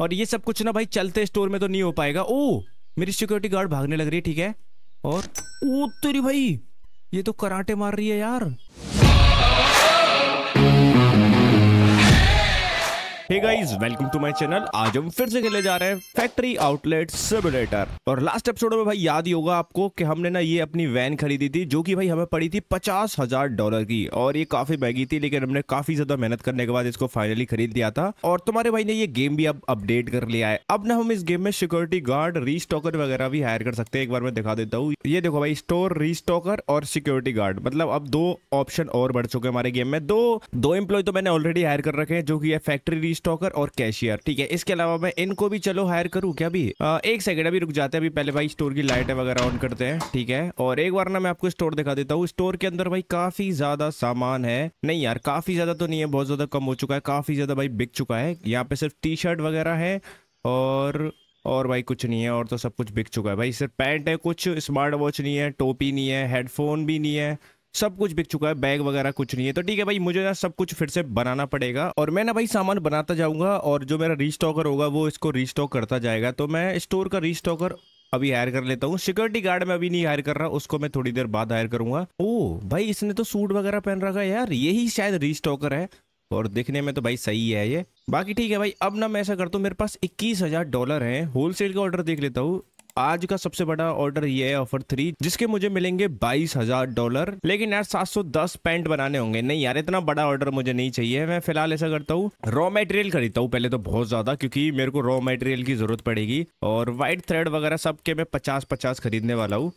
और ये सब कुछ ना भाई चलते स्टोर में तो नहीं हो पाएगा। ओ, मेरी सिक्योरिटी गार्ड भागने लग रही है, ठीक है? और, ओ तेरी भाई, ये तो कराटे मार रही है यार। Guys welcome to my channel आज हम फिर से खेले जा रहे हैं फैक्ट्री आउटलेट सिमुलेटर और लास्ट एपिसोड में भाई याद ही होगा आपको कि हमने ना ये अपनी वैन खरीदी थी, जो कि भाई हमें पड़ी थी पचास हज़ार डॉलर की। और ये काफ़ी महँगी थी, लेकिन हमने काफ़ी ज़्यादा मेहनत करने के बाद इसको फाइनली खरीद लिया था। और तुम्हारे भाई ने ये गेम भी अब अपडेट कर लिया है। अब ना हम इस गेम में सिक्योरिटी गार्ड रीस्टॉकर वगैरह भी हायर कर सकते हैं। एक बार मैं दिखा देता हूँ। ये देखो भाई स्टोर रीस्टॉकर और सिक्योरिटी गार्ड मतलब अब दो ऑप्शन और बढ़ चुके हैं हमारे गेम में। दो दो एम्प्लॉय तो मैंने ऑलरेडी हायर कर रखे हैं, जो कि है फैक्ट्री स्टॉकर और कैशियर। ठीक है इसके अलावा मैं इनको भी चलो हायर करूँ क्या भी आ, एक सेकंड अभी रुक जाते हैं अभी पहले भाई स्टोर की लाइटें वगैरह ऑन करते हैं ठीक है? और एक बार ना मैं आपको स्टोर दिखा देता हूँ। स्टोर के अंदर भाई काफ़ी ज़्यादा सामान है। नहीं यार काफ़ी ज़्यादा तो नहीं है बहुत ज़्यादा कम हो चुका है काफ़ी ज़्यादा भाई बिक चुका है। यहाँ पे सिर्फ़ टी शर्ट वगैरह है और और भाई कुछ नहीं है और तो सब कुछ बिक चुका है। भाई सिर्फ़ पैंट है कुछ स्मार्ट वॉच नहीं है टोपी नहीं है हेडफोन भी नहीं है सब कुछ बिक चुका है, बैग वगैरह कुछ नहीं है। तो ठीक है भाई, मुझे ना सब कुछ फिर से बनाना पड़ेगा। और मैं ना भाई सामान बनाता जाऊँगा और जो मेरा रीस्टॉकर होगा, वो इसको रीस्टॉक करता जाएगा। तो मैं स्टोर का रीस्टॉकर अभी हायर कर लेता हूँ। सिक्योरिटी गार्ड में अभी नहीं हायर कर रहा, उसको मैं थोड़ी देर बाद हायर करूँगा। ओ, भाई इसने तो सूट वगैरह पहन रखा है यार, यही शायद रीस्टॉकर है। और दिखने में तो भाई सही है ये। बाकी ठीक है भाई, अब ना मैं ऐसा करता हूँ, मेरे पास इक्कीस हज़ार डॉलर है। होलसेल का ऑर्डर देख लेता हूँ। आज का सबसे बड़ा ऑर्डर ये है ऑफ़र थ्री जिसके मुझे मिलेंगे बाईस हज़ार डॉलर लेकिन यार सात सौ दस पैंट बनाने होंगे। नहीं यार, इतना बड़ा ऑर्डर मुझे नहीं चाहिए। मैं फ़िलहाल ऐसा करता हूँ रॉ मेटेरियल खरीदता हूँ पहले तो बहुत ज़्यादा, क्योंकि मेरे को रॉ मेटेरियल की ज़रूरत पड़ेगी। और व्हाइट थ्रेड वगैरह सबके मैं पचास पचास खरीदने वाला हूँ।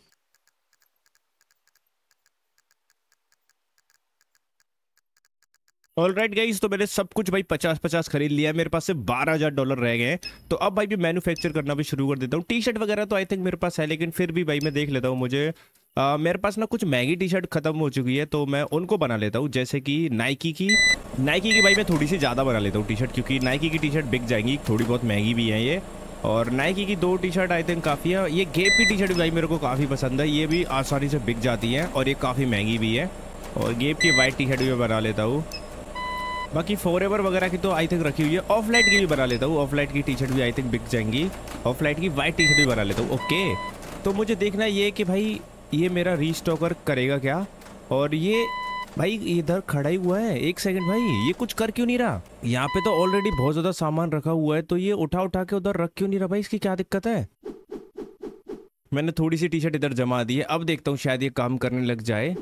ऑल राइट गाइज़ तो मैंने सब कुछ भाई पचास पचास खरीद लिया मेरे पास से बारह हज़ार डॉलर रह गए तो अब भाई भी मैन्युफैक्चर करना भी शुरू कर देता हूँ। टी शर्ट वगैरह तो आई थिंक मेरे पास है लेकिन फिर भी भाई मैं देख लेता हूँ मुझे। आ, मेरे पास ना कुछ महँगी टी शर्ट खत्म हो चुकी है तो मैं उनको बना लेता हूँ जैसे कि नाइकी की। नाइकी की भाई मैं थोड़ी सी ज़्यादा बना लेता हूँ टी शर्ट क्योंकि नाइकी की टी शर्ट बिक जाएँगी थोड़ी बहुत महँगी भी है ये। और नाइकी की दो टी शर्ट आई थिंक काफ़ी है। ये गेप की टी शर्ट भाई मेरे को काफ़ी पसंद है ये भी आसानी से बिक जाती है और ये काफ़ी महँगी भी है। और गेप की वाइट टी शर्ट भी मैं बना लेता हूँ। बाकी फोर एवर वगैरह की तो आई थिंक रखी हुई है। ऑफ़ लाइट की भी बना लेता हूँ। ऑफ़ लाइट की टी शर्ट भी आई थिंक बिक जाएँगी। ऑफ़ लाइट की वाइट टी शर्ट भी बना लेता हूँ। ओके तो मुझे देखना ये कि भाई, ये मेरा रीस्टॉकर करेगा क्या? और ये, भाई, इधर खड़ा ही हुआ है। एक सेकंड भाई, ये कुछ कर क्यों नहीं रहा? यहाँ पे तो ऑलरेडी बहुत ज़्यादा सामान रखा हुआ है तो ये उठा उठा के उधर रख क्यों नहीं रहा भाई? इसकी क्या दिक्कत है? मैंने थोड़ी सी टी शर्ट इधर जमा दी है। अब देखता हूँ शायद ये काम करने लग जाए।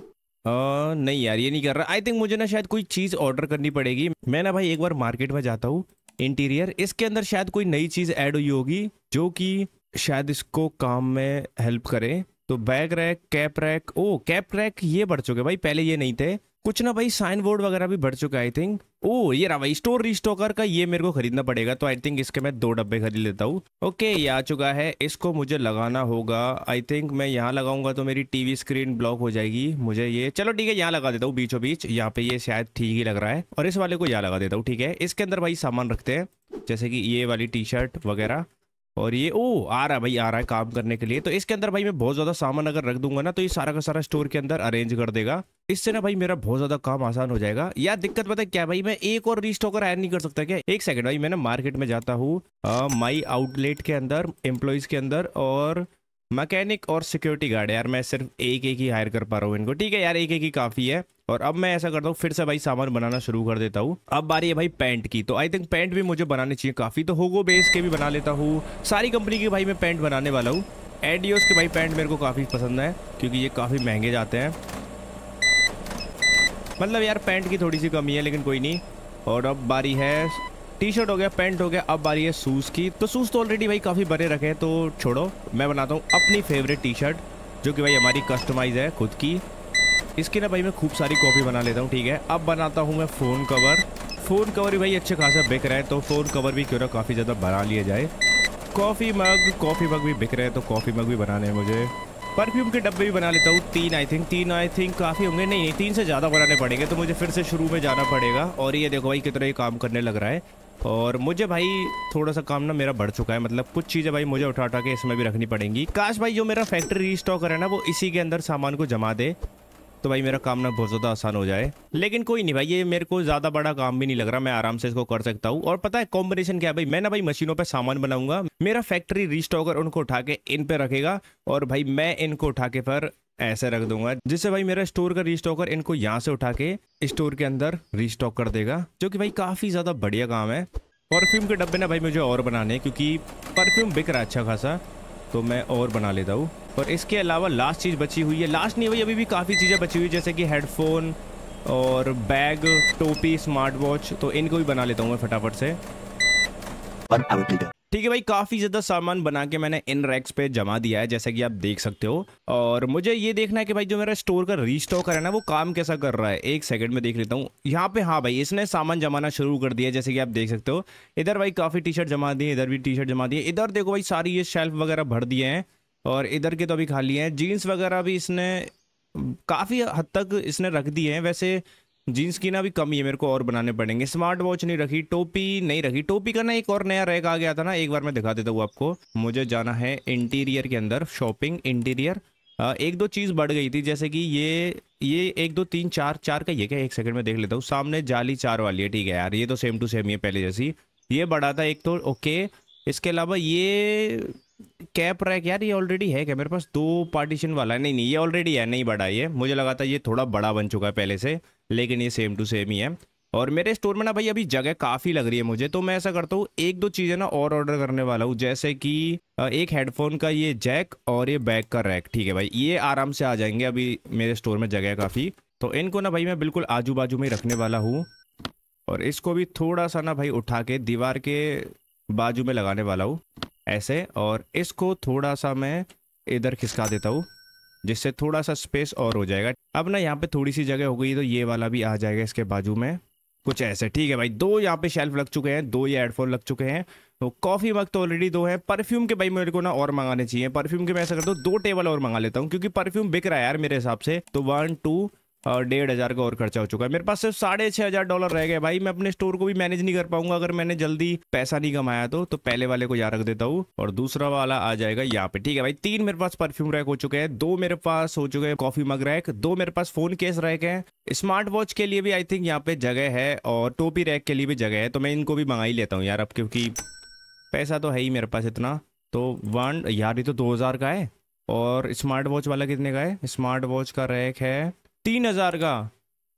आ, नहीं यार ये नहीं कर रहा। आई थिंक मुझे ना शायद कोई चीज़ ऑर्डर करनी पड़ेगी। मैं ना भाई एक बार मार्केट में जाता हूँ इंटीरियर इसके अंदर शायद कोई नई चीज़ ऐड हुई होगी जो कि शायद इसको काम में हेल्प करे। तो बैग रैक कैप रैक ओ कैप रैक ये बढ़ चुके भाई पहले ये नहीं थे। कुछ ना भाई साइन बोर्ड वगैरह भी बढ़ चुका है आई थिंक ओ ये रहा भाई स्टोर रिस्टॉकर का ये मेरे को खरीदना पड़ेगा तो आई थिंक इसके मैं दो डब्बे खरीद लेता हूँ. ओके ये आ चुका है, इसको मुझे लगाना होगा. आई थिंक मैं यहाँ लगाऊँगा तो मेरी टीवी स्क्रीन ब्लॉक हो जाएगी. मुझे ये, चलो ठीक है, यहाँ लगा देता हूँ बीचों बीच यहाँ पे ये शायद ठीक ही लग रहा है. और इस वाले को यहाँ लगा देता हूँ, ठीक है. इसके अंदर भाई सामान रखते हैं, जैसे कि ये वाली टी शर्ट वगैरह. और ये, ओ, आ रहा है भाई, आ रहा है काम करने के लिए। तो इसके अंदर भाई मैं बहुत ज़्यादा सामान अगर रख दूँगा ना तो ये सारा का सारा स्टोर के अंदर अरेंज कर देगा। इससे ना भाई मेरा बहुत ज़्यादा काम आसान हो जाएगा। यार दिक्कत पता है क्या भाई, मैं एक और रीस्टॉकर ऐड नहीं कर सकता क्या? एक सेकंड भाई, मैं ना मार्केट में जाता हूँ माई आउटलेट के अंदर एम्प्लॉयज़ के अंदर और मैकेनिक और सिक्योरिटी गार्ड, यार मैं सिर्फ़ एक एक ही हायर कर पा रहा हूँ इनको। ठीक है यार, एक एक ही काफ़ी है। और अब मैं ऐसा करता हूँ, फिर से भाई सामान बनाना शुरू कर देता हूँ। अब बारी है भाई पैंट की। तो आई थिंक पैंट भी मुझे बनाने चाहिए काफ़ी। तो होगो बेस के भी बना लेता हूँ। सारी कंपनी के भाई मैं पैंट बनाने वाला हूँ। एडियोस के भाई पैंट मेरे को काफ़ी पसंद है, क्योंकि ये काफ़ी महँगे जाते हैं। मतलब यार पैंट की थोड़ी सी कमी है, लेकिन कोई नहीं। और अब बारी है टी शर्ट हो गया पैंट हो गया, अब बारी है शूज़ की। तो शूज़ तो ऑलरेडी भाई काफ़ी बड़े रखे हैं तो छोड़ो, मैं बनाता हूँ अपनी फेवरेट टी शर्ट जो कि भाई हमारी कस्टमाइज है खुद की। इसकी ना भाई मैं खूब सारी कॉपी बना लेता हूँ, ठीक है? अब बनाता हूँ मैं फ़ोन कवर फ़ोन कवर भी भाई अच्छे खासा बिक रहा है तो फ़ोन कवर भी क्यों ना काफ़ी ज़्यादा बना लिया जाए। कॉफ़ी मग कॉफ़ी मग भी बिक रहे हैं तो कॉफ़ी मग भी बनाने हैं मुझे। परफ्यूम के डब्बे भी बना लेता हूँ, तीन आई थिंक तीन आई थिंक काफ़ी होंगे। नहीं नहीं, तीन से ज़्यादा बनाने पड़ेंगे तो मुझे फिर से शुरू में जाना पड़ेगा। और ये देखो भाई कितना ये काम करने लग रहा है। और मुझे भाई थोड़ा सा काम ना मेरा बढ़ चुका है। मतलब कुछ चीज़ें भाई मुझे उठा उठा के इसमें भी रखनी पड़ेंगी। काश भाई जो मेरा फैक्ट्री रीस्टॉकर है ना, वो इसी के अंदर सामान को जमा दे तो भाई मेरा काम ना बहुत ज़्यादा आसान हो जाए। लेकिन कोई नहीं भाई, ये मेरे को ज़्यादा बड़ा काम भी नहीं लग रहा, मैं आराम से इसको कर सकता हूँ। और पता है कॉम्बिनेशन क्या है भाई? मैं ना भाई मशीनों पे सामान बनाऊँगा, मेरा फैक्ट्री रिस्टॉकर उनको उठा के इन पे रखेगा, और भाई मैं इनको उठा के फिर ऐसे रख दूँगा, जिससे भाई मेरा स्टोर का रिस्टॉकर इनको यहाँ से उठा के स्टोर के अंदर रिस्टॉक कर देगा, जो कि भाई काफ़ी ज़्यादा बढ़िया काम है। परफ्यूम के डब्बे ना भाई मुझे और बनाने क्योंकि परफ्यूम बिक रहा अच्छा खासा तो मैं और बना लेता हूँ। और इसके अलावा लास्ट चीज़ बची हुई है। लास्ट नहीं भाई, अभी भी काफ़ी चीज़ें बची हुई जैसे कि हेडफोन और बैग टोपी स्मार्ट वॉच तो इनको भी बना लेता हूँ मैं फटाफट से। ठीक है भाई, काफ़ी ज़्यादा सामान बना के मैंने इन रैक्स पे जमा दिया है, जैसा कि आप देख सकते हो। और मुझे ये देखना है कि भाई, जो मेरा स्टोर का रीस्टॉकर है ना, वो काम कैसा कर रहा है? एक सेकंड में देख लेता हूँ। यहाँ पे हाँ भाई, इसने सामान जमाना शुरू कर दिया जैसे कि आप देख सकते हो। इधर भाई, काफ़ी टी शर्ट जमा दिए, इधर भी टी शर्ट जमा दिए। इधर देखो भाई, सारी ये शेल्फ वगैरह भर दिए हैं, और इधर के तो अभी खाली हैं। जीन्स वगैरह भी इसने, काफ़ी हद तक इसने रख दिए हैं। वैसे जीन्स की ना भी कमी है, मेरे को और बनाने पड़ेंगे। स्मार्ट वॉच नहीं रखी, टोपी नहीं रखी। टोपी का ना एक और नया रैक आ गया था ना, एक बार मैं दिखा देता हूँ आपको। मुझे जाना है इंटीरियर के अंदर शॉपिंग इंटीरियर एक दो चीज़ बढ़ गई थी, जैसे कि ये ये एक दो तीन चार चार का ये क्या, एक सेकंड में देख लेता हूँ। सामने जाली चार वाली है, ठीक है यार, ये तो सेम टू सेम ही है, पहले जैसी। ये बढ़ा था, एक तो ओके इसके अलावा ये कैप रैक यार, ये ऑलरेडी है क्या मेरे पास? दो पार्टीशन वाला है, नहीं नहीं, ये ऑलरेडी है, नहीं बड़ा ये। मुझे लगा था ये थोड़ा बड़ा बन चुका है पहले से। लेकिन ये सेम टू सेम ही है। और मेरे स्टोर में ना भाई अभी जगह काफ़ी लग रही है मुझे तो मैं ऐसा करता हूँ, एक दो चीज़ें ना और ऑर्डर करने वाला हूँ, जैसे कि एक हेडफोन का ये जैक और ये बैग का रैक ठीक है भाई? ये आराम से आ जाएँगे अभी मेरे स्टोर में जगह काफ़ी। तो इनको ना भाई मैं बिल्कुल आजू बाजू में ही रखने वाला हूँ। और इसको भी थोड़ा सा ना भाई उठा के दीवार के बाजू में लगाने वाला हूँ, ऐसे। और इसको थोड़ा सा मैं इधर खिसका देता हूँ। जिससे थोड़ा सा स्पेस और हो जाएगा। अब ना यहाँ पे थोड़ी सी जगह हो गई तो ये वाला भी आ जाएगा इसके बाजू में। कुछ ऐसे, ठीक है भाई। दो यहाँ पे शेल्फ लग चुके हैं, दो ये हेडफोन लग चुके हैं। तो कॉफ़ी मग तो ऑलरेडी दो है। परफ्यूम के भाई मेरे को ना और मंगाने चाहिए। परफ्यूम के मैं ऐसा करता हूँ, दो टेबल और मंगा लेता हूँ, क्योंकि परफ्यूम बिक रहा है यार मेरे हिसाब से। तो वन टू और डेढ़ हज़ार का और खर्चा हो चुका है। मेरे पास सिर्फ़ साढ़े छः हज़ार डॉलर रह गए। भाई, मैं अपने स्टोर को भी मैनेज नहीं कर पाऊँगा। अगर मैंने जल्दी पैसा नहीं कमाया तो तो पहले वाले को यहाँ रख देता हूँ और दूसरा वाला आ जाएगा यहाँ पे। ठीक है भाई, तीन मेरे पास परफ्यूम रैक हो चुके हैं। दो मेरे पास हो चुके हैं कॉफ़ी मग रैक दो मेरे पास फ़ोन केस रैक है। स्मार्ट वॉच के लिए भी आई थिंक यहाँ पे जगह है और टोपी रैक के लिए भी जगह है। तो मैं इनको भी मंगा ही लेता हूँ यार अब, क्योंकि पैसा तो है ही मेरे पास इतना। तो वन यार ये तो दो हज़ार का है। और स्मार्ट वॉच वाला कितने का है? स्मार्ट वॉच का रैक है तीन हज़ार का।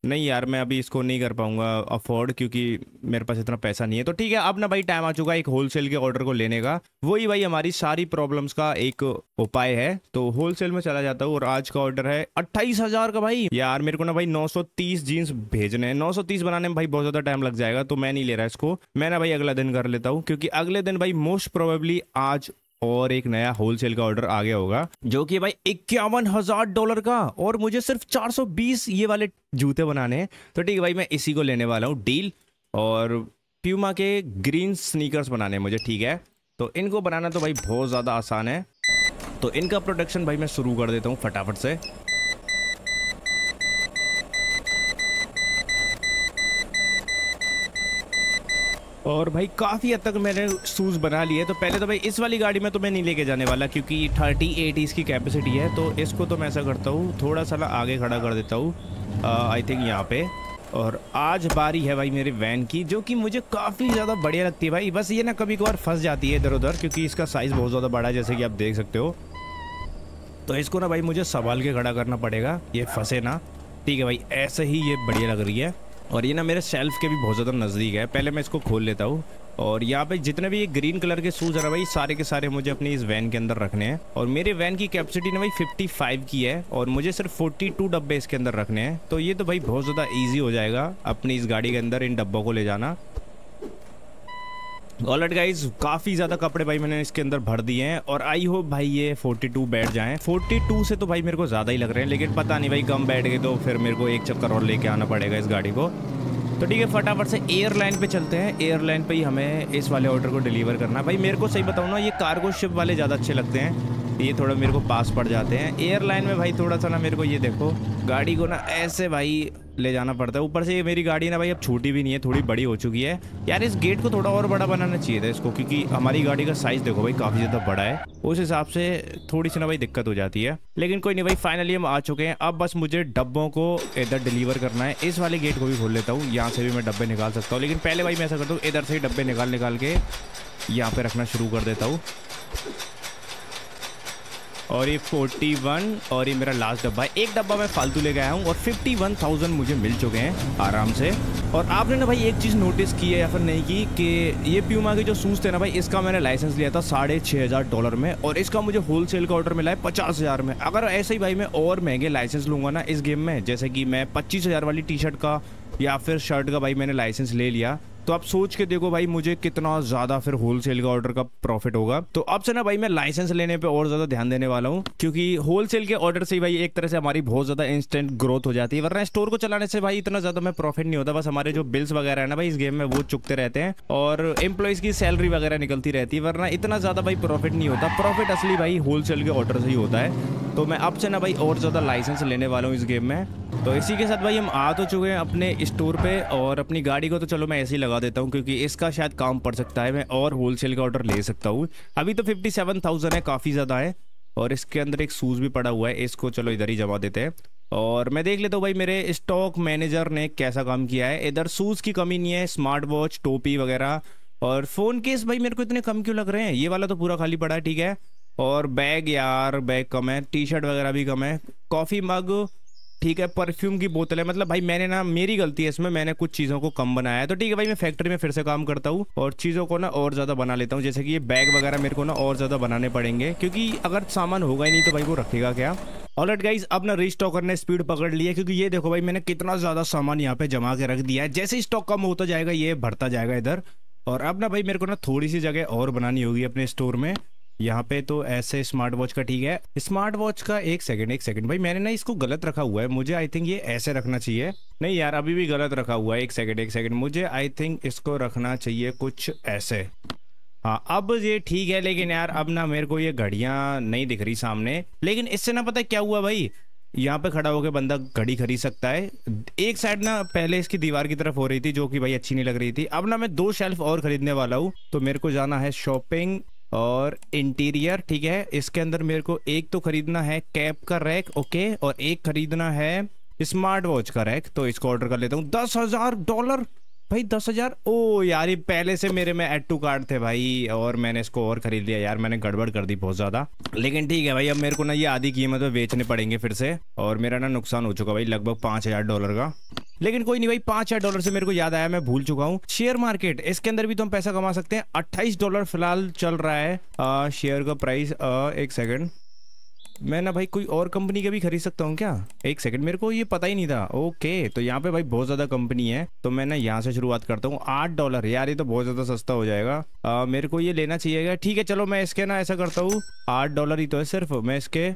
नहीं यार, मैं अभी इसको नहीं कर पाऊँगा अफोर्ड क्योंकि मेरे पास इतना पैसा नहीं है। तो ठीक है, अब ना भाई टाइम आ चुका है एक होलसेल के ऑर्डर को लेने का। वही भाई हमारी सारी प्रॉब्लम्स का एक उपाय है। तो होलसेल में चला जाता हूँ और आज का ऑर्डर है अट्ठाईस हज़ार का भाई। यार, मेरे को ना भाई 930 जीन्स भेजने हैं। 930 बनाने में भाई बहुत ज़्यादा टाइम लग जाएगा तो मैं नहीं ले रहा इसको। मैं ना भाई अगला दिन कर लेता हूँ, क्योंकि अगले दिन भाई मोस्ट प्रोबेबली आज और एक नया होलसेल का ऑर्डर आ गया होगा। जो कि भाई इक्यावन हज़ार डॉलर का और मुझे सिर्फ़ 420 ये वाले जूते बनाने हैं। तो ठीक है भाई, मैं इसी को लेने वाला हूँ डील और प्यूमा के ग्रीन स्नीकर्स बनाने मुझे, ठीक है। तो इनको बनाना तो भाई बहुत ज़्यादा आसान है। तो इनका प्रोडक्शन भाई मैं शुरू कर देता हूँ फटाफट से। और भाई काफ़ी हद तक मैंने शूज़ बना लिए तो पहले तो भाई इस वाली गाड़ी में तो मैं नहीं लेके जाने वाला, क्योंकि थर्टी एट इसकी कैपेसिटी है तो इसको तो मैं ऐसा करता हूँ, थोड़ा सा ना आगे खड़ा कर देता हूँ आई थिंक यहाँ पे। और आज बारी है भाई मेरी वैन की, जो कि मुझे काफ़ी ज़्यादा बढ़िया लगती है भाई। बस ये ना कभी कभार फंस जाती है इधर उधर, क्योंकि इसका साइज़ बहुत ज़्यादा बड़ा है, जैसे कि आप देख सकते हो। तो इसको ना भाई मुझे संभाल के खड़ा करना पड़ेगा, ये फंसे ना। ठीक है भाई, ऐसे ही ये बढ़िया लग रही है। और ये ना मेरे सेल्फ के भी बहुत ज़्यादा नज़दीक है। पहले मैं इसको खोल लेता हूँ। और यहाँ पे जितने भी ये ग्रीन कलर के शूज़ है ना भाई, सारे के सारे मुझे अपनी इस वैन के अंदर रखने हैं। और मेरे वैन की कैपेसिटी ना भाई 55 की है और मुझे सिर्फ़ 42 डब्बे इसके अंदर रखने हैं। तो ये तो भाई बहुत ज़्यादा ईजी हो जाएगा अपनी इस गाड़ी के अंदर इन डब्बों को ले जाना। ऑलरेडी गाइज़ काफ़ी ज़्यादा कपड़े भाई मैंने इसके अंदर भर दिए हैं और आई होप भाई ये 42 बैठ जाएँ। 42 से तो भाई मेरे को ज़्यादा ही लग रहे हैं, लेकिन पता नहीं भाई कम बैठ गए तो फिर मेरे को एक चक्कर और लेके आना पड़ेगा इस गाड़ी को। तो ठीक है, फटाफट से एयरलाइन पे चलते हैं। एयरलाइन पे ही हमें इस वाले ऑर्डर को डिलीवर करना है। भाई मेरे को सही बताऊँ ना, ये कार्गो शिप वाले ज़्यादा अच्छे लगते हैं। ये थोड़ा मेरे को पास पड़ जाते हैं। एयरलाइन में भाई थोड़ा सा ना मेरे को ये देखो, गाड़ी को ना ऐसे भाई ले जाना पड़ता है। ऊपर से ये मेरी गाड़ी ना भाई, अब छोटी भी नहीं है, थोड़ी बड़ी हो चुकी है। यार, इस गेट को थोड़ा और बड़ा बनाना चाहिए था इसको, क्योंकि हमारी गाड़ी का साइज़ देखो भाई, काफ़ी ज़्यादा बड़ा है। उस हिसाब से थोड़ी सी ना भाई दिक्कत हो जाती है। लेकिन कोई नहीं भाई फाइनली हम आ चुके हैं। अब बस मुझे डब्बों को इधर डिलीवर करना है। इस वाले गेट को भी खोल लेता हूँ। यहाँ से भी मैं डब्बे निकाल सकता हूँ। लेकिन पहले भाई मैं ऐसा करता हूँ, इधर से ही डब्बे निकाल निकाल के यहाँ पे रखना शुरू कर देता हूँ। और ये 41 और ये मेरा लास्ट डब्बा है। एक डब्बा मैं फालतू ले गया हूँ और 51,000 मुझे मिल चुके हैं आराम से। और आपने ना भाई एक चीज़ नोटिस की है या फिर नहीं की कि ये प्यूमा के जो शूज़ थे ना भाई इसका मैंने लाइसेंस लिया था साढ़े छः हज़ार डॉलर में और इसका मुझे होलसेल का ऑर्डर मिला है पचास हज़ार में। अगर ऐसे ही भाई मैं और महँगे लाइसेंस लूँगा ना इस गेम में जैसे कि मैं पच्चीस हज़ार वाली टी शर्ट का या फिर शर्ट का भाई मैंने लाइसेंस ले लिया तो आप सोच के देखो भाई, मुझे कितना ज़्यादा फिर होलसेल का ऑर्डर का प्रॉफिट होगा। तो अब से ना भाई, मैं लाइसेंस लेने पे और ज़्यादा ध्यान देने वाला हूँ, क्योंकि होलसेल के ऑर्डर से ही भाई एक तरह से हमारी बहुत ज़्यादा इंस्टेंट ग्रोथ हो जाती है, वरना स्टोर को चलाने से भाई इतना ज़्यादा मैं प्रॉफिट नहीं होता। बस हमारे जो बिल्स वगैरह है ना भाई, इस गेम में वो चुकते रहते हैं, और एम्प्लॉयज़ की सैलरी वगैरह निकलती रहती है, वरना इतना ज़्यादा भाई प्रॉफिट नहीं होता। प्रॉफिट असली भाई होलसेल के ऑर्डर से ही होता है। तो मैं अब से ना भाई और ज़्यादा लाइसेंस लेने वाला हूँ इस गेम में। तो इसी के साथ भाई हम आ तो चुके हैं अपने स्टोर पे और अपनी गाड़ी को तो चलो मैं ऐसे ही लगा देता हूँ क्योंकि इसका शायद काम पड़ सकता है। मैं और होलसेल का ऑर्डर ले सकता हूँ। अभी तो फिफ्टी सेवन थाउज़ेंड है, काफ़ी ज़्यादा है और इसके अंदर एक शूज़ भी पड़ा हुआ है, इसको चलो इधर ही जमा देते हैं। और मैं देख लेता हूँ भाई, मेरे स्टॉक मैनेजर ने कैसा काम किया है। इधर शूज़ की कमी नहीं है स्मार्ट वॉच टोपी वगैरह और फ़ोन केस भाई मेरे को इतने कम क्यों लग रहे हैं? ये वाला तो पूरा खाली पड़ा है, ठीक है? और बैग यार, बैग कम है टी शर्ट वगैरह भी कम है। कॉफ़ी मग, ठीक है, परफ्यूम की बोतल है। मतलब भाई मैंने ना, मेरी गलती है इसमें, मैंने कुछ चीज़ों को कम बनाया है। तो ठीक है भाई, मैं फैक्ट्री में फिर से काम करता हूँ और चीज़ों को ना और ज़्यादा बना लेता हूँ। जैसे कि ये बैग वगैरह मेरे को ना और ज़्यादा बनाने पड़ेंगे, क्योंकि अगर सामान होगा ही नहीं तो भाई वो रखेगा क्या? ऑलरेड गाइज़ अब ना रिस्टॉकर ने स्पीड पकड़ लिया क्योंकि ये देखो भाई, मैंने कितना ज़्यादा सामान यहाँ पे जमा के रख दिया है। जैसे स्टॉक कम होता जाएगा, ये बढ़ता जाएगा इधर। और अब ना भाई, मेरे को ना थोड़ी सी जगह और बनानी होगी अपने स्टोर में। यहाँ पे तो ऐसे स्मार्ट वॉच का ठीक है। स्मार्ट वॉच का एक सेकंड एक सेकंड भाई, मैंने ना इसको गलत रखा हुआ है। मुझे आई थिंक ये ऐसे रखना चाहिए। नहीं यार, अभी भी गलत रखा हुआ है। एक सेकंड एक सेकंड मुझे आई थिंक इसको रखना चाहिए कुछ ऐसे। हाँ अब ये ठीक है, लेकिन यार अब ना मेरे को ये घड़ियाँ नहीं दिख रही सामने। लेकिन इससे ना पता क्या हुआ भाई? यहाँ पे खड़ा होकर बंदा घड़ी खरीद सकता है। एक साइड ना पहले इसकी दीवार की तरफ़ हो रही थी, जो कि भाई अच्छी नहीं लग रही थी। अब ना मैं दो शेल्फ और खरीदने वाला हूँ। तो मेरे को जाना है शॉपिंग और इंटीरियर ठीक है? इसके अंदर मेरे को एक तो खरीदना है कैप का रैक ओके और एक खरीदना है स्मार्ट वॉच का रैक तो इसको ऑर्डर कर लेता हूँ। दस हज़ार डॉलर भाई दस हज़ार? ओ यार, ये पहले से मेरे में एड टू कार्ड थे भाई, और मैंने इसको और खरीद लिया। यार, मैंने गड़बड़ कर दी बहुत ज़्यादा। लेकिन ठीक है भाई, अब मेरे को ना ये आधी कीमत में बेचने पड़ेंगे फिर से, और मेरा ना नुकसान हो चुका भाई, लगभग पाँच हज़ार डॉलर का। लेकिन कोई नहीं भाई पाँच हज़ार डॉलर से मेरे को याद आया मैं भूल चुका हूँ। शेयर मार्केट इसके अंदर भी तो हम पैसा कमा सकते हैं। अट्ठाईस डॉलर फ़िलहाल चल रहा है। आ, शेयर का प्राइस आ, एक सेकंड मैं ना भाई कोई और कंपनी का भी खरीद सकता हूँ क्या? एक सेकंड मेरे को ये पता ही नहीं था। ओके तो यहाँ पे भाई बहुत ज़्यादा कंपनी है। तो मैं ना यहाँ से शुरुआत करता हूँ। आठ डॉलर यार ये तो बहुत ज़्यादा सस्ता हो जाएगा। आ, मेरे को ये लेना चाहिएगा ठीक है चलो मैं इसके ना ऐसा करता हूँ। आठ डॉलर ही तो है सिर्फ़। मैं इसके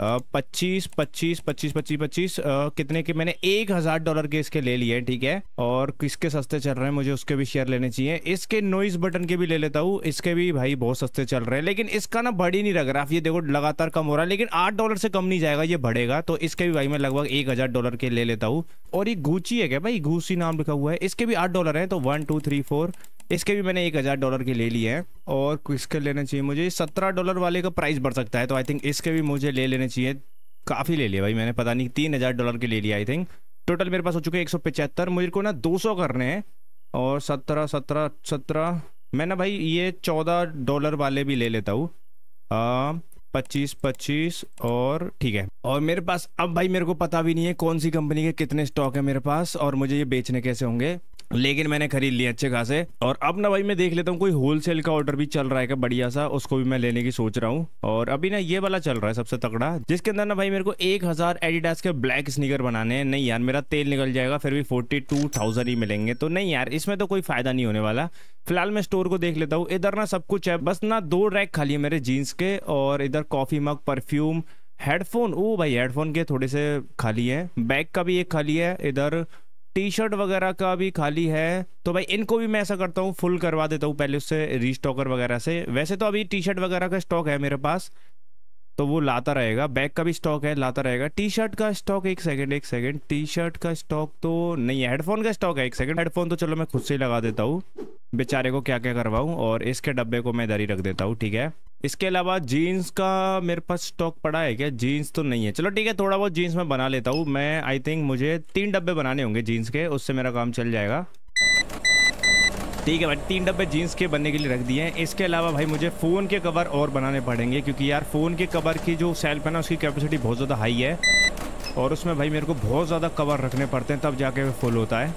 पच्चीस पच्चीस पच्चीस पच्चीस पच्चीस कितने के मैंने एक हज़ार डॉलर के इसके ले लिए, ठीक है? और किसके सस्ते चल रहे हैं, मुझे उसके भी शेयर लेने चाहिए। इसके नोइस बटन के भी ले लेता हूँ, इसके भी भाई बहुत सस्ते चल रहे हैं, लेकिन इसका ना बढ़ ही नहीं रहा ग्राफ ये देखो, लगातार कम हो रहा है, लेकिन आठ डॉलर से कम नहीं जाएगा, ये बढ़ेगा। तो इसके भी भाई मैं लगभग एक हज़ार डॉलर के ले लेता हूँ। और ये घूची है क्या भाई? घूसी नाम लिखा हुआ है। इसके भी आठ डॉलर है तो वन टू थ्री फोर इसके भी मैंने एक हज़ार डॉलर के ले लिए हैं और किसके लेने चाहिए मुझे? सत्रह डॉलर वाले का प्राइस बढ़ सकता है तो आई थिंक इसके भी मुझे ले लेने चाहिए। काफ़ी ले लिया भाई मैंने, पता नहीं, तीन हज़ार डॉलर के ले लिया आई थिंक टोटल मेरे पास हो चुके हैं एक सौ पचहत्तर, मुझे को ना दो सौ करने हैं। और सत्रह सत्रह सत्रह, मैं ना भाई ये चौदह डॉलर वाले भी ले लेता हूँ। पच्चीस पच्चीस और ठीक है। और मेरे पास, अब भाई मेरे को पता भी नहीं है कौन सी कंपनी के कितने स्टॉक है मेरे पास और मुझे ये बेचने कैसे होंगे। लेकिन मैंने खरीद लिया अच्छे खासे। और अब ना भाई मैं देख लेता हूँ, कोई होलसेल का ऑर्डर भी चल रहा है क्या? बढ़िया सा, उसको भी मैं लेने की सोच रहा हूँ। और अभी ना ये वाला चल रहा है सबसे तगड़ा, जिसके अंदर ना भाई मेरे को एक हज़ार एडिडास के ब्लैक स्नीकर बनाने हैं। नहीं यार, मेरा तेल निकल जाएगा, फिर भी फोर्टी टू थाउज़ेंड ही मिलेंगे। तो नहीं यार, इसमें तो कोई फ़ायदा नहीं होने वाला। फ़िलहाल मैं स्टोर को देख लेता हूँ, इधर ना सब कुछ है, बस ना दो रैक खाली है मेरे जीन्स के, और इधर कॉफ़ी मग परफ्यूम हेडफोन ओ भाई हेडफोन के थोड़े से खाली है बैग का भी एक खाली है, इधर टी शर्ट वगैरह का भी खाली है। तो भाई, इनको भी मैं ऐसा करता हूँ, फुल करवा देता हूँ पहले उससे रीस्टॉकर वगैरह से। वैसे तो अभी टी शर्ट वगैरह का स्टॉक है मेरे पास तो वो लाता रहेगा। बैग का भी स्टॉक है, लाता रहेगा। टी शर्ट का स्टॉक एक सेकंड एक सेकंड। टी शर्ट का स्टॉक तो नहीं है, हेडफोन का स्टॉक है एक सेकंड। हेडफोन तो चलो मैं खुद से ही लगा देता हूँ। बेचारे को क्या क्या करवाऊँ और इसके डब्बे को मैं इधर ही रख देता हूँ, ठीक है? इसके अलावा जीन्स का मेरे पास स्टॉक पड़ा है क्या? जीन्स तो नहीं है। चलो ठीक है थोड़ा बहुत जीन्स मैं बना लेता हूँ। मैं आई थिंक मुझे तीन डब्बे बनाने होंगे जीन्स के, उससे मेरा काम चल जाएगा। ठीक है भाई, तीन डब्बे जीन्स के बनने के लिए रख दिए हैं। इसके अलावा भाई मुझे फ़ोन के कवर और बनाने पड़ेंगे, क्योंकि यार फ़ोन के कवर की जो सेल्फ है ना, उसकी कैपेसिटी बहुत ज़्यादा हाई है। और उसमें भाई मेरे को बहुत ज़्यादा कवर रखने पड़ते हैं, तब जाके फुल होता है।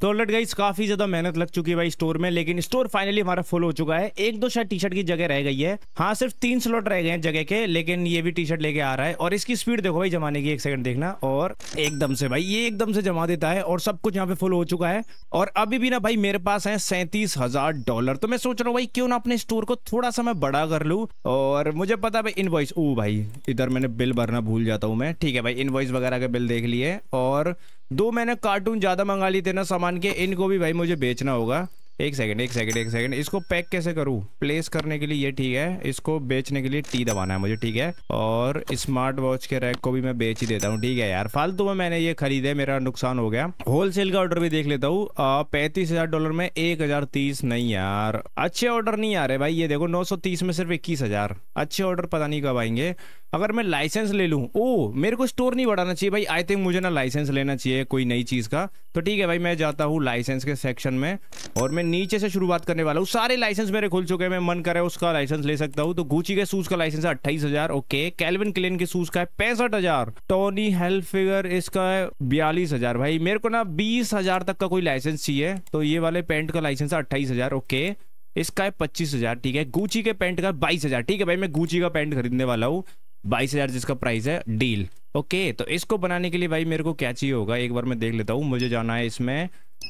तो ऑलरेडी गाइस काफ़ी ज़्यादा मेहनत लग चुकी है भाई स्टोर में, लेकिन स्टोर फाइनली हमारा फुल हो चुका है। एक दो शायद टी शर्ट की जगह रह गई है। हाँ सिर्फ़ तीन स्लॉट रह गए हैं जगह के, लेकिन ये भी टी शर्ट लेके आ रहा है। और इसकी स्पीड देखो भाई जमाने की, एक सेकंड देखना। और एकदम से भाई, ये एकदम से जमा देता है और सब कुछ यहाँ पे फुल हो चुका है। और अभी भी ना भाई, मेरे पास है सैंतीस हज़ार डॉलर तो मैं सोच रहा हूँ भाई, क्यों ना अपने स्टोर को थोड़ा सा मैं बड़ा कर लू? और मुझे पता भाई इनवॉइस ओ भाई, इधर मैंने बिल भरना भूल जाता हूँ मैं। ठीक है भाई इनवॉइस वगैरह के बिल देख लिए। और दो मैंने कार्टून ज़्यादा मंगा लिए थे ना सामान के, इनको भी भाई मुझे बेचना होगा। एक सेकंड एक सेकंड एक सेकंड इसको पैक कैसे करूँ? प्लेस करने के लिए ये ठीक है। इसको बेचने के लिए टी दबाना है मुझे, ठीक है। और स्मार्ट वॉच के रैक को भी मैं बेच ही देता हूँ, ठीक है यार। फालतू में मैंने ये खरीदे, मेरा नुकसान हो गया। होलसेल का ऑर्डर भी देख लेता हूँ। पैंतीस हज़ार डॉलर में एक हज़ार तीस नहीं यार। अच्छे ऑर्डर नहीं आ रहे भाई, ये देखो नौ सौ तीस में सिर्फ़ इक्कीस हज़ार। अच्छे ऑर्डर पता नहीं कब आएँगे। अगर मैं लाइसेंस ले लूँ, ओ, मेरे को स्टोर नहीं बढ़ाना चाहिए भाई। आई थिंक मुझे ना लाइसेंस लेना चाहिए कोई नई चीज़ का। तो ठीक है भाई, मैं जाता हूँ लाइसेंस के सेक्शन में और मैं नीचे से शुरुआत करने वाला हूँ। सारे लाइसेंस मेरे खुल चुके हैं, मैं मन करे उसका लाइसेंस ले सकता हूँ। तो गुची के सूज का लाइसेंस है अट्ठाईस हज़ार ओके कैलविन क्लेन के सूज का है पैंसठ हज़ार। टोनी हेल्थ फिगर इसका है बयालीस हज़ार। भाई, मेरे को ना बीस हज़ार तक का कोई लाइसेंस चाहिए। तो ये वाले पेंट का लाइसेंस है अट्ठाईस हज़ार ओके इसका है पच्चीस हज़ार, ठीक है। गुची के पेंट का बाईस हज़ार, ठीक है भाई। मैं गुची का पेंट खरीदने वाला हूँ। बाईस हज़ार जिसका प्राइस है डील ओके तो इसको बनाने के लिए भाई मेरे को क्या चाहिए होगा? एक बार मैं देख लेता हूँ, मुझे जाना है इसमें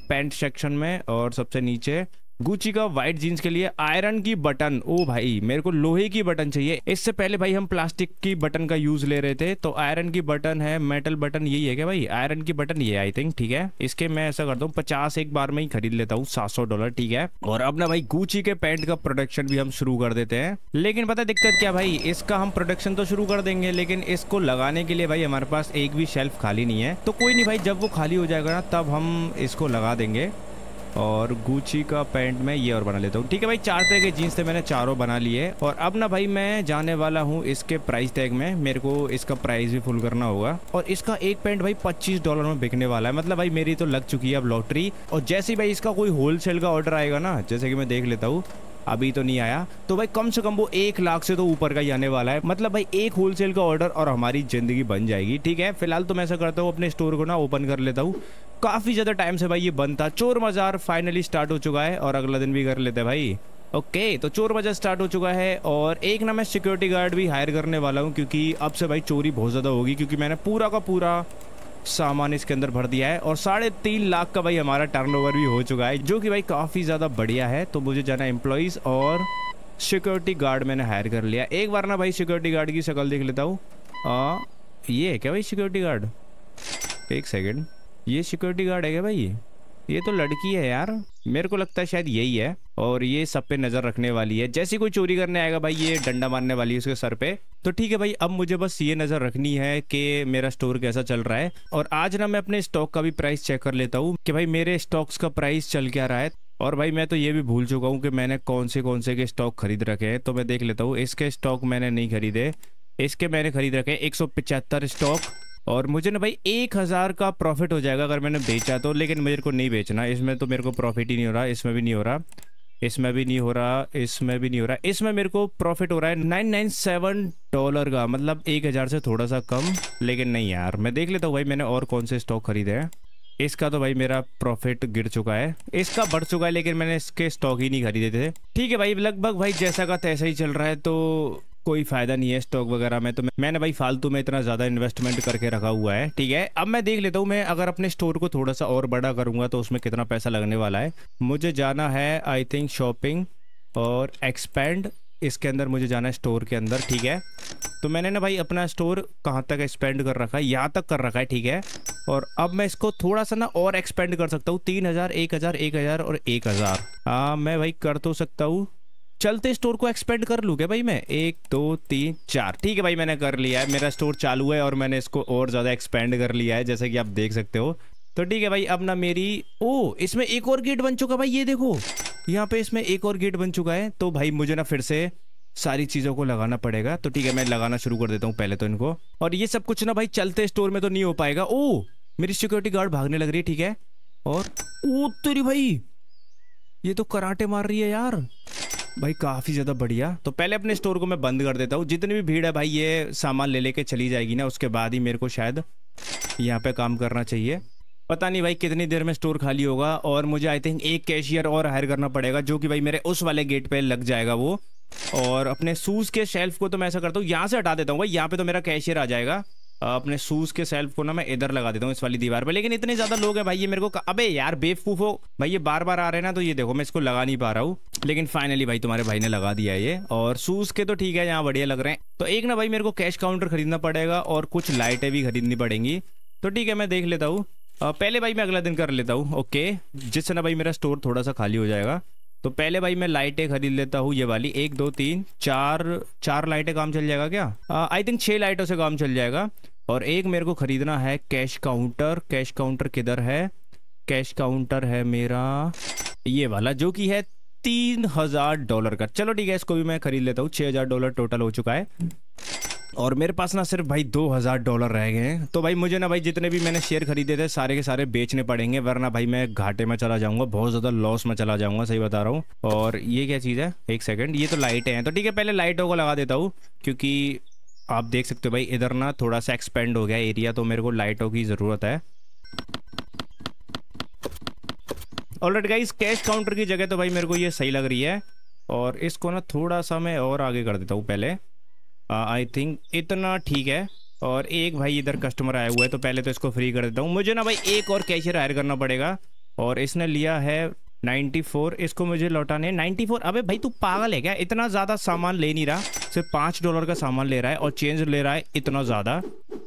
पेंट सेक्शन में और सबसे नीचे गुची का व्हाइट जीन्स के लिए आयरन की बटन ओ भाई, मेरे को लोहे की बटन चाहिए। इससे पहले भाई हम प्लास्टिक की बटन का यूज़ ले रहे थे तो आयरन की बटन है मेटल बटन यही है क्या भाई? आयरन की बटन ये आई थिंक ठीक है? इसके मैं ऐसा करता हूँ, पचास एक बार में ही खरीद लेता हूँ, सात सौ डॉलर ठीक है? और अब ना भाई गुची के पैंट का प्रोडक्शन भी हम शुरू कर देते हैं। लेकिन पता दिक्कत क्या भाई? इसका हम प्रोडक्शन तो शुरू कर देंगे, लेकिन इसको लगाने के लिए भाई हमारे पास एक भी शेल्फ खाली नहीं है। तो कोई नहीं भाई, जब वो खाली हो जाएगा ना, तब हम इसको लगा देंगे। और गुची का पैंट मैं ये और बना लेता हूँ। ठीक है भाई, चार तरह के जीन्स थे मैंने, चारों बना लिए। और अब ना भाई, मैं जाने वाला हूँ इसके प्राइस टैग में। मेरे को इसका प्राइस भी फुल करना होगा। और इसका एक पैंट भाई पच्चीस डॉलर में बिकने वाला है। मतलब भाई, मेरी तो लग चुकी है अब लॉटरी और जैसे भाई इसका कोई होलसेल का ऑर्डर आएगा ना, जैसे कि मैं देख लेता हूँ अभी तो नहीं आया। तो भाई कम से कम वो एक लाख से तो ऊपर का ही आने वाला है। मतलब भाई एक होलसेल का ऑर्डर और हमारी ज़िंदगी बन जाएगी ठीक है? फ़िलहाल तो मैं ऐसा करता हूँ अपने स्टोर को ना ओपन कर लेता हूँ। काफ़ी ज़्यादा टाइम से भाई ये बंद था चोर मज़ार फाइनली स्टार्ट हो चुका है और अगला दिन भी कर लेते हैं भाई। ओके okay, तो चोर बाज़ार स्टार्ट हो चुका है और एक ना मैं सिक्योरिटी गार्ड भी हायर करने वाला हूँ क्योंकि अब से भाई चोरी बहुत ज़्यादा होगी क्योंकि मैंने पूरा का पूरा सामान इसके अंदर भर दिया है और साढ़े तीन लाख का भाई हमारा टर्नओवर भी हो चुका है, जो कि भाई काफ़ी ज़्यादा बढ़िया है। तो मुझे जाना एम्प्लॉयज़ और सिक्योरिटी गार्ड मैंने हायर कर लिया। एक बार ना भाई सिक्योरिटी गार्ड की शक्ल देख लेता हूँ। ये है क्या भाई सिक्योरिटी गार्ड एक सेकेंड ये सिक्योरिटी गार्ड है क्या भाई? ये तो लड़की है यार। मेरे को लगता है शायद यही है, और ये सब पे नज़र रखने वाली है। जैसे कोई चोरी करने आएगा भाई, ये डंडा मारने वाली है उसके सर पे। तो ठीक है भाई, अब मुझे बस ये नज़र रखनी है कि मेरा स्टोर कैसा चल रहा है। और आज ना मैं अपने स्टॉक का भी प्राइस चेक कर लेता हूँ कि भाई मेरे स्टॉक्स का प्राइस चल क्या रहा है। और भाई मैं तो ये भी भूल चुका हूँ कि मैंने कौन से कौन से के स्टॉक खरीद रखे हैं तो मैं देख लेता हूँ, इसके स्टॉक मैंने नहीं खरीदे। इसके मैंने खरीद रखे एक स्टॉक और मुझे ना भाई एक हज़ार का प्रॉफिट हो जाएगा अगर मैंने बेचा तो लेकिन मेरे को नहीं बेचना। इसमें तो मेरे को प्रॉफिट ही नहीं हो रहा, इसमें भी नहीं हो रहा, इसमें भी नहीं हो रहा, इसमें भी नहीं हो रहा। इसमें मेरे को प्रॉफिट हो रहा है नाइन नाइन सेवन डॉलर का मतलब एक हज़ार से थोड़ा सा कम, लेकिन नहीं यार। मैं देख लेता हूँ भाई, मैंने और कौन से स्टॉक खरीदे हैं। इसका तो भाई मेरा प्रॉफिट गिर चुका है। इसका बढ़ चुका है, लेकिन मैंने इसके स्टॉक ही नहीं खरीदे थे। ठीक है भाई, लगभग भाई जैसा का तैसा ही चल रहा है तो कोई फ़ायदा नहीं है स्टॉक वगैरह में तो मैंने भाई फालतू में इतना ज़्यादा इन्वेस्टमेंट करके रखा हुआ है, ठीक है? अब मैं देख लेता हूँ, मैं अगर अपने स्टोर को थोड़ा सा और बड़ा करूँगा तो उसमें कितना पैसा लगने वाला है? मुझे जाना है आई थिंक शॉपिंग और एक्सपेंड इसके अंदर मुझे जाना है स्टोर के अंदर, ठीक है? तो मैंने ना भाई अपना स्टोर कहाँ तक एक्सपेंड कर रखा है? यहाँ तक कर रखा है, ठीक है? और अब मैं इसको थोड़ा सा ना और एक्सपेंड कर सकता हूँ, तीन हज़ार, एक हज़ार एक हज़ार और एक हज़ार। हाँ मैं भाई कर तो सकता हूँ। चलते स्टोर को एक्सपेंड कर लूँ क्या भाई मैं? एक, दो, तीन, चार। ठीक है भाई, मैंने कर लिया है। मेरा स्टोर चालू है और मैंने इसको और ज़्यादा एक्सपेंड कर लिया है, जैसे कि आप देख सकते हो। तो ठीक है भाई, अब ना मेरी, ओ, इसमें एक और गेट बन चुका भाई, ये देखो। यहाँ पे इसमें एक और गेट बन चुका है। तो भाई, मुझे ना फिर से सारी चीज़ों को लगाना पड़ेगा। तो ठीक है, मैं लगाना शुरू कर देता हूँ पहले तो इनको। और ये सब कुछ ना भाई, चलते स्टोर में तो नहीं हो पाएगा। ओ, मेरी सिक्योरिटी गार्ड भागने लग रही है, ठीक है। और, ओ तेरी भाई, ये तो कराटे मार रही है यार। भाई काफ़ी ज़्यादा बढ़िया। तो पहले अपने स्टोर को मैं बंद कर देता हूँ। जितनी भी भीड़ है भाई, ये सामान ले लेके चली जाएगी ना, उसके बाद ही मेरे को शायद यहाँ पे काम करना चाहिए। पता नहीं भाई कितनी देर में स्टोर खाली होगा, और मुझे आई थिंक एक कैशियर और हायर करना पड़ेगा, जो कि भाई मेरे उस वाले गेट पे लग जाएगा वो। और अपने शूज़ के शेल्फ को तो मैं ऐसा करता हूँ, यहाँ से हटा देता हूँ भाई, यहाँ पे तो मेरा कैशियर आ जाएगा। अपने शूज़ के सेल्फ को ना मैं इधर लगा देता हूँ इस वाली दीवार पर लेकिन इतने ज़्यादा लोग हैं भाई, ये मेरे को अबे यार बेवकूफ़ हो। भाई ये बार बार आ रहे हैं ना तो ये देखो, मैं इसको लगा नहीं पा रहा हूँ। लेकिन फाइनली भाई तुम्हारे भाई ने लगा दिया ये। और शूज़ के तो ठीक है, यहाँ बढ़िया लग रहे हैं। तो एक ना भाई मेरे को कैश काउंटर खरीदना पड़ेगा और कुछ लाइटें भी खरीदनी पड़ेंगी। तो ठीक है, मैं देख लेता हूँ। पहले भाई मैं अगला दिन कर लेता हूँ ओके जिससे ना भाई मेरा स्टोर थोड़ा सा खाली हो जाएगा। तो पहले भाई मैं लाइटें खरीद लेता हूँ ये वाली। एक, दो, तीन, चार चार लाइटें काम चल जाएगा क्या? आई थिंक छह लाइटों से काम चल जाएगा। और एक मेरे को खरीदना है कैश काउंटर कैश काउंटर किधर है? कैश काउंटर है मेरा ये वाला, जो कि है तीन हज़ार डॉलर का। चलो ठीक है, इसको भी मैं खरीद लेता हूँ। छह हज़ार डॉलर टोटल हो चुका है। और मेरे पास ना सिर्फ़ भाई दो हज़ार डॉलर रह गए हैं। तो भाई मुझे ना भाई जितने भी मैंने शेयर खरीदे थे, सारे के सारे बेचने पड़ेंगे, वरना भाई मैं घाटे में चला जाऊँगा, बहुत ज़्यादा लॉस में चला जाऊँगा, सही बता रहा हूँ। और ये क्या चीज़ है? एक सेकंड ये तो लाइटें हैं। तो ठीक है, पहले लाइटों को लगा देता हूँ, क्योंकि आप देख सकते हो भाई, इधर ना थोड़ा सा एक्सपेंड हो गया एरिया तो मेरे को लाइटों की ज़रूरत है। ऑलरेड गाइस कैश काउंटर की जगह तो भाई मेरे को ये सही लग रही है। और इसको ना थोड़ा सा मैं और आगे कर देता हूँ पहले। आई थिंक इतना ठीक है। और एक भाई इधर कस्टमर आया हुआ है तो पहले तो इसको फ्री कर देता हूँ। मुझे ना भाई एक और कैशियर हायर करना पड़ेगा। और इसने लिया है 94 इसको मुझे लौटाने। 94 अबे भाई तू पागल है क्या? इतना ज़्यादा सामान ले नहीं रहा। सिर्फ़ पाँच डॉलर का सामान ले रहा है और चेंज ले रहा है इतना ज़्यादा।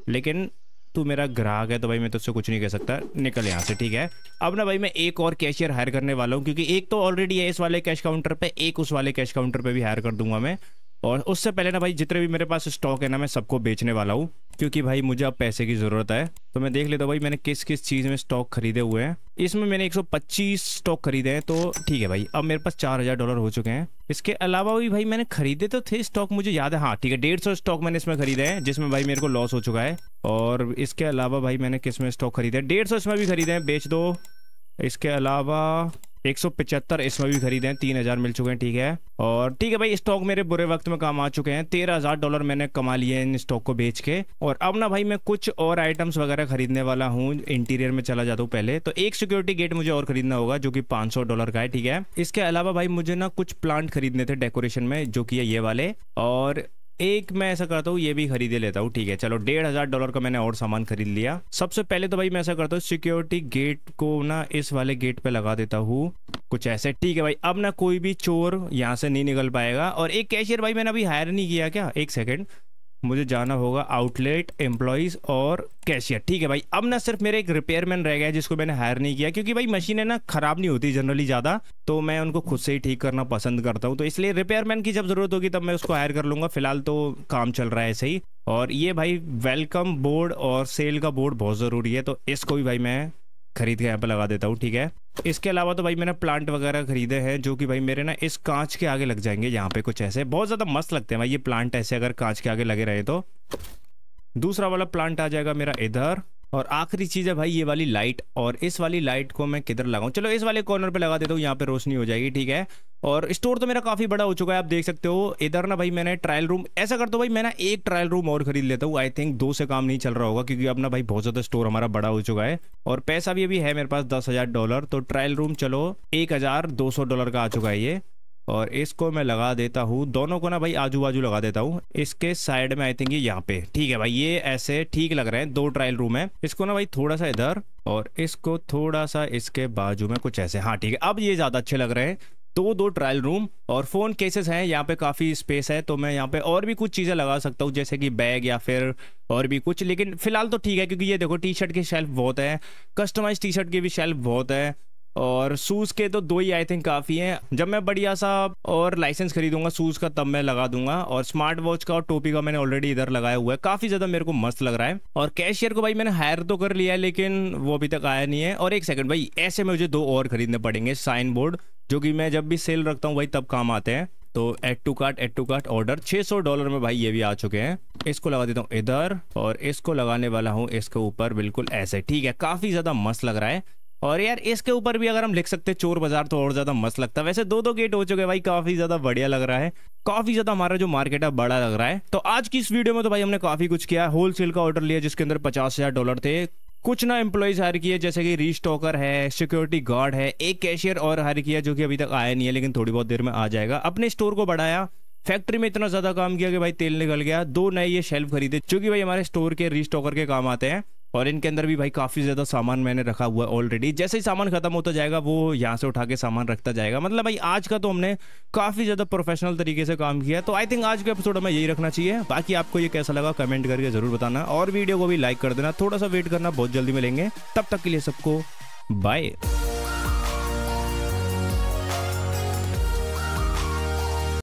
लेकिन तू मेरा ग्राहक है तो भाई मैं तुझसे कुछ नहीं कह सकता। निकल यहाँ से, ठीक है? अब ना भाई मैं एक और कैशियर हायर करने वाला हूँ, क्योंकि एक तो ऑलरेडी है इस वाले कैश काउंटर पे, एक उस वाले कैश काउंटर पे भी हायर कर दूँगा मैं। और उससे पहले ना भाई, जितने भी मेरे पास स्टॉक है ना, मैं सबको बेचने वाला हूँ, क्योंकि भाई मुझे अब पैसे की ज़रूरत है। तो मैं देख लेता हूँ भाई, मैंने किस किस चीज़ में स्टॉक खरीदे हुए हैं। इसमें मैंने 125 स्टॉक खरीदे हैं तो ठीक है भाई, अब मेरे पास चार हज़ार डॉलर हो चुके हैं। इसके अलावा भी भाई, मैंने खरीदे तो थे स्टॉक मुझे याद है। हाँ ठीक है, डेढ़ सौ स्टॉक मैंने इसमें खरीदे हैं, जिसमें भाई मेरे को लॉस हो चुका है। और इसके अलावा भाई, मैंने किसमें स्टॉक खरीदे डेढ़ सौ इसमें भी खरीदे हैं, बेच दो। इसके अलावा एक सौ पिचहत्तर इसमें भी खरीदे हैं तीन हज़ार मिल चुके हैं, ठीक है? और ठीक है भाई स्टॉक मेरे बुरे वक्त में काम आ चुके हैं। तेरह हज़ार डॉलर मैंने कमा लिए इन स्टॉक को बेच के। और अब ना भाई, मैं कुछ और आइटम्स वगैरह खरीदने वाला हूँ इंटीरियर में चला जाता हूँ पहले। तो एक सिक्योरिटी गेट मुझे और खरीदना होगा, जो कि पाँच डॉलर का है, ठीक है? इसके अलावा भाई, मुझे ना कुछ प्लांट खरीदने थे डेकोरेशन में, जो कि ये वाले। और एक मैं ऐसा करता हूँ, ये भी खरीदे लेता हूँ, ठीक है। चलो, डेढ़ हज़ार डॉलर का मैंने और सामान खरीद लिया। सबसे पहले तो भाई मैं ऐसा करता हूँ, सिक्योरिटी गेट को ना इस वाले गेट पे लगा देता हूँ, कुछ ऐसे। ठीक है भाई, अब ना कोई भी चोर यहाँ से नहीं निकल पाएगा। और एक कैशियर भाई मैंने अभी हायर नहीं किया क्या? एक सेकेंड मुझे जाना होगा आउटलेट एम्प्लॉयज़ और कैशियर ठीक है भाई, अब ना सिर्फ़ मेरे एक रिपेयरमैन रह गया जिसको मैंने हायर नहीं किया, क्योंकि भाई मशीनें ना, खराब नहीं होती जनरली ज़्यादा तो मैं उनको खुद से ही ठीक करना पसंद करता हूँ। तो इसलिए रिपेयरमैन की जब ज़रूरत होगी, तब मैं उसको हायर कर लूँगा। फ़िलहाल तो काम चल रहा है ऐसे ही। और ये भाई वेलकम बोर्ड और सेल का बोर्ड बहुत ज़रूरी है तो इसको भी भाई मैं खरीद के यहाँ पर लगा देता हूँ, ठीक है? इसके अलावा तो भाई मैंने प्लांट वगैरह खरीदे हैं, जो कि भाई मेरे ना इस कांच के आगे लग जाएँगे यहाँ पे कुछ ऐसे। बहुत ज़्यादा मस्त लगते हैं भाई ये प्लांट ऐसे अगर कांच के आगे लगे रहे तो। दूसरा वाला प्लांट आ जाएगा मेरा इधर। और आखिरी चीज़ है भाई ये वाली लाइट और इस वाली लाइट को मैं किधर लगाऊँ? चलो इस वाले कॉर्नर पे लगा देता हूँ, यहाँ पे रोशनी हो जाएगी, ठीक है? और स्टोर तो मेरा काफ़ी बड़ा हो चुका है, आप देख सकते हो, इधर ना भाई मैंने ट्रायल रूम ऐसा करता हूँ भाई, मैं ना एक ट्रायल रूम और खरीद लेता हूँ आई थिंक दो से काम नहीं चल रहा होगा, क्योंकि अब भाई बहुत ज़्यादा स्टोर हमारा बड़ा हो चुका है, और पैसा भी अभी है मेरे पास दस डॉलर तो ट्रायल रूम चलो एक हज़ार दो सौ डॉलर का आ चुका है ये। और इसको मैं लगा देता हूँ। दोनों को ना भाई आजू बाजू लगा देता हूँ। इसके साइड में आई थिंक ये यहाँ पे। ठीक है भाई, ये ऐसे ठीक लग रहे हैं। दो ट्रायल रूम है। इसको ना भाई थोड़ा सा इधर और इसको थोड़ा सा इसके बाजू में कुछ ऐसे। हाँ ठीक है। अब ये ज़्यादा अच्छे लग रहे हैं। दो दो ट्रायल रूम और फ़ोन केसेस हैं। यहाँ पे काफ़ी स्पेस है तो मैं यहाँ पे और भी कुछ चीज़ें लगा सकता हूँ, जैसे कि बैग या फिर और भी कुछ। लेकिन फ़िलहाल तो ठीक है, क्योंकि ये देखो टी शर्ट की शेल्फ बहुत है। कस्टमाइज टी शर्ट की भी शेल्फ बहुत है। और शूज़ के तो दो ही आई थिंक काफ़ी हैं। जब मैं बढ़िया सा और लाइसेंस खरीदूँगा शूज़ का, तब मैं लगा दूँगा। और स्मार्ट वॉच का और टोपी का मैंने ऑलरेडी इधर लगाया हुआ है। काफ़ी ज़्यादा मेरे को मस्त लग रहा है। और कैशियर को भाई मैंने हायर तो कर लिया है, लेकिन वो अभी तक आया नहीं है। और एक सेकंड भाई, ऐसे में मुझे दो और खरीदने पड़ेंगे साइन बोर्ड जो कि मैं जब भी सेल रखता हूँ भाई, तब काम आते हैं। तो add to cart add to cart order 600 dollar में भाई ये भी आ चुके हैं। इसको लगा देता हूँ इधर, और इसको लगाने वाला हूँ इसके ऊपर, बिल्कुल ऐसे। ठीक है, काफ़ी ज़्यादा मस्त लग रहा है। और यार, इसके ऊपर भी अगर हम लिख सकते चोर बाज़ार तो और ज़्यादा मस्त लगता है। वैसे दो दो गेट हो चुके भाई, काफ़ी ज़्यादा बढ़िया लग रहा है। काफ़ी ज़्यादा हमारा जो मार्केट है, बड़ा लग रहा है। तो आज की इस वीडियो में तो भाई हमने काफ़ी कुछ किया। होलसेल का ऑर्डर लिया, जिसके अंदर पचास हज़ार डॉलर थे। कुछ ना एम्प्लॉयज़ हायर किए, जैसे कि रीस्टॉकर है सिक्योरिटी गार्ड है, एक कैशियर और हायर किया, जो कि अभी तक आया नहीं है, लेकिन थोड़ी बहुत देर में आ जाएगा। अपने स्टोर को बढ़ाया। फैक्ट्री में इतना ज़्यादा काम किया कि भाई तेल निकल गया। दो नए ये शेल्फ खरीदे, जो कि भाई हमारे स्टोर के रीस्टॉकर के काम आते हैं। और इनके अंदर भी भाई काफ़ी ज़्यादा सामान मैंने रखा हुआ है ऑलरेडी जैसे ही सामान खत्म होता जाएगा, वो यहाँ से उठा के सामान रखता जाएगा। मतलब भाई, आज का तो हमने काफ़ी ज़्यादा प्रोफेशनल तरीके से काम किया तो आई थिंक आज के एपिसोड में यही रखना चाहिए। बाकी आपको ये कैसा लगा कमेंट करके ज़रूर बताना। और वीडियो को भी लाइक कर देना। थोड़ा सा वेट करना, बहुत जल्दी मिलेंगे। तब तक के लिए सबको बाय